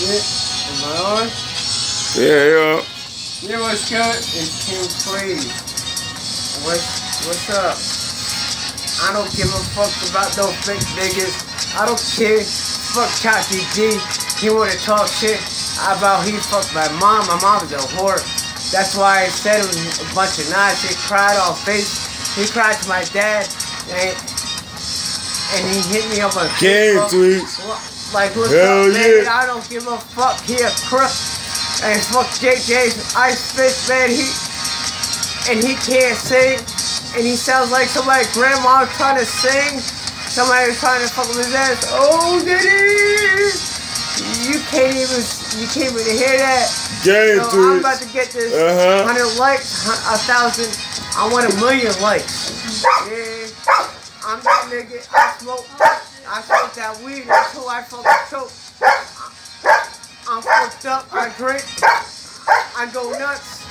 Yeah, am I on? Yeah, yeah. Yeah, what's good? It's King Tweezy. What's, what's up? I don't give a fuck about no fake niggas. I don't care. Fuck Chachi D. He wanna talk shit about he fucked my mom. My mom is a whore. That's why I said it was a bunch of nice. He cried all face. He cried to my dad. And, and he hit me up on Game tweets. Like, what's Hell up, man? I don't give a fuck. He a crook. And fuck JJ's Ice Fish, man. He and he can't sing. And he sounds like somebody grandma trying to sing. Somebody trying to fuck with his ass. Oh, Diddy! You can't even you can't even hear that. Game So I'm about to get this Uh-huh. hundred likes, a thousand. I want a million likes. Yeah, I'm that nigga. I smoke. I smoke that weed until I fucking choke. I'm fucked up. I drink. I go nuts.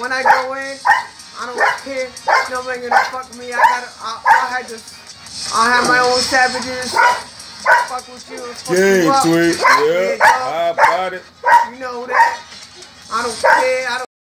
When I go in, I don't care. Nobody gonna fuck me. I gotta. I, I had to. I have my own savages. Fuck with you. Fuck Game you up. tweets. Yeah. I about it? You know that. I don't care. I don't.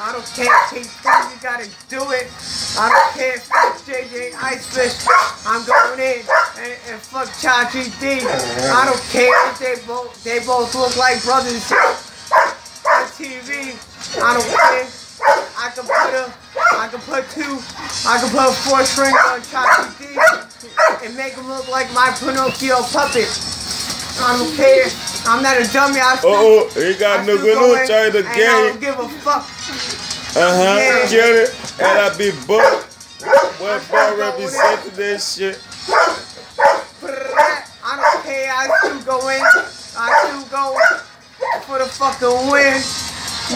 I don't care, K3, you gotta do it. I don't care, fuck JJ Icefish. I'm going in and, and fuck Chachi D. I don't care if they both they both look like brothers on TV. I don't care. I can put a I can put two I can put four string on Chachi D and make him look like my Pinocchio puppet. I don't care. I'm not a dummy. I still, Oh, oh, he got no good go no in try the and I don't give a fuck. Uh huh. Yeah. Get it? And I be booked. What ball representing that shit? I don't care. I still go in. I still go for the fucking win.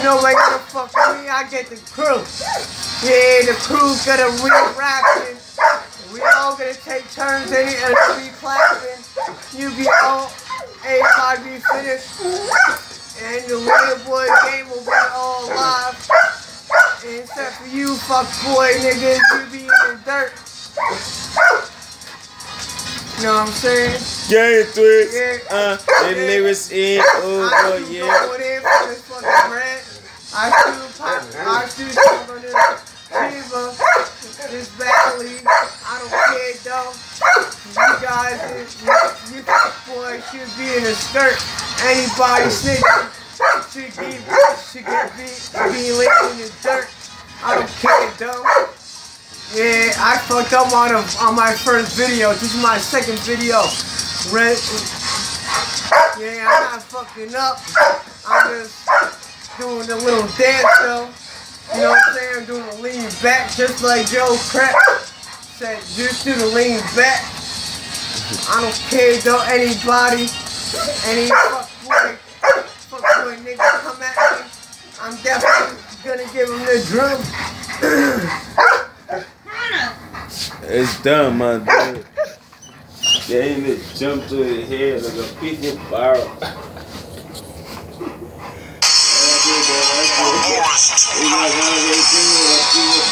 Nobody gonna fuck me. I get the crew. Yeah, the crew's gonna re-rapping. We all gonna take turns in it and be clapping. You be all, everybody be finished. And the little boy game will be all live. And except for you, fuck boy niggas, you be in the dirt. You know what I'm saying? Game tweets. Yeah. Uh, the lyrics in. Oh, yeah. going in for this fucking bread. I do pop, I do some of this fever, this badly. I don't care though. You guys, you, you boy should be in a skirt. Anybody snitch should get, should be, be laying in the dirt. I don't care though. Yeah, I fucked up on a, on my first video. This is my second video. Red, yeah, I'm not fucking up. I'm just doing a little dance though. You know what I'm saying? I'm doing a lean back just like Joe Crack said. Just do the lean back. I don't care though anybody, any fuckboy, fuckboy nigga come at me. I'm definitely gonna give him the drum. it's done, my dude. They ain't just jump to his head like a people barrel. That's it, that's it.